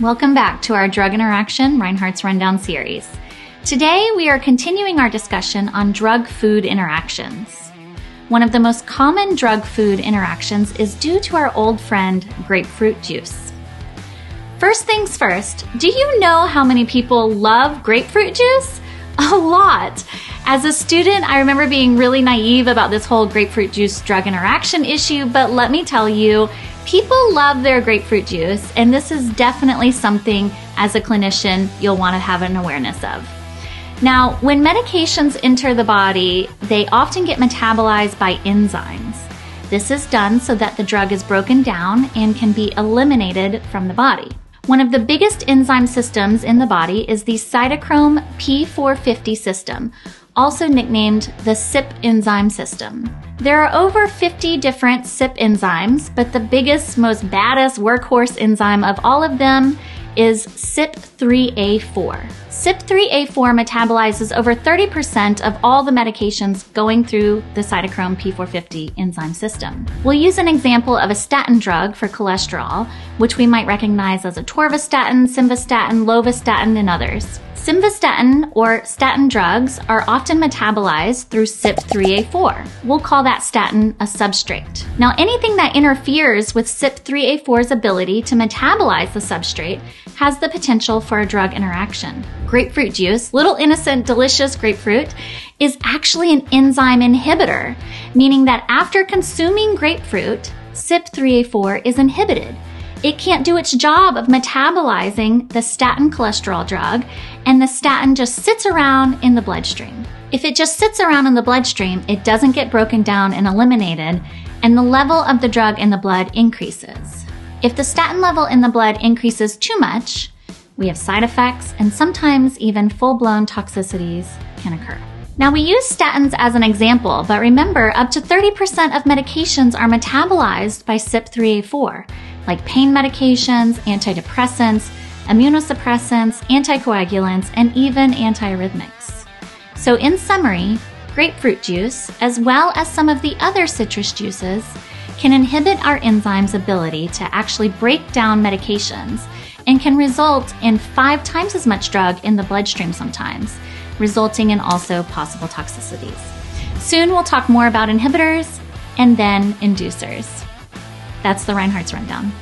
Welcome back to our Drug Interaction Reinhartz Rundown series. Today we are continuing our discussion on drug food interactions. One of the most common drug food interactions is due to our old friend grapefruit juice. First things first, do you know how many people love grapefruit juice? A lot. As a student, I remember being really naive about this whole grapefruit juice drug interaction issue, but let me tell you, People love their grapefruit juice, and this is definitely something as a clinician you'll want to have an awareness of. Now, when medications enter the body, they often get metabolized by enzymes. This is done so that the drug is broken down and can be eliminated from the body. One of the biggest enzyme systems in the body is the cytochrome P450 system, also nicknamed the CYP enzyme system. There are over 50 different CYP enzymes, but the biggest, most baddest workhorse enzyme of all of them is CYP3A4. CYP3A4 metabolizes over 30% of all the medications going through the cytochrome P450 enzyme system. We'll use an example of a statin drug for cholesterol, which we might recognize as atorvastatin, simvastatin, lovastatin, and others. Simvastatin or statin drugs are often metabolized through CYP3A4. We'll call that statin a substrate. Now, anything that interferes with CYP3A4's ability to metabolize the substrate has the potential for a drug interaction. Grapefruit juice, little innocent, delicious grapefruit, is actually an enzyme inhibitor, meaning that after consuming grapefruit, CYP3A4 is inhibited it can't do its job of metabolizing the statin cholesterol drug, and the statin just sits around in the bloodstream. If it just sits around in the bloodstream, it doesn't get broken down and eliminated, and the level of the drug in the blood increases. If the statin level in the blood increases too much, we have side effects and sometimes even full blown toxicities can occur. Now, we use statins as an example, but remember, up to 30% of medications are metabolized by CYP3A4 like pain medications, antidepressants, immunosuppressants, anticoagulants, and even antiarrhythmics. So, in summary, grapefruit juice, as well as some of the other citrus juices, can inhibit our enzymes' ability to actually break down medications and can result in five times as much drug in the bloodstream sometimes, resulting in also possible toxicities. Soon we'll talk more about inhibitors and then inducers. That's the Reinhartz Rundown.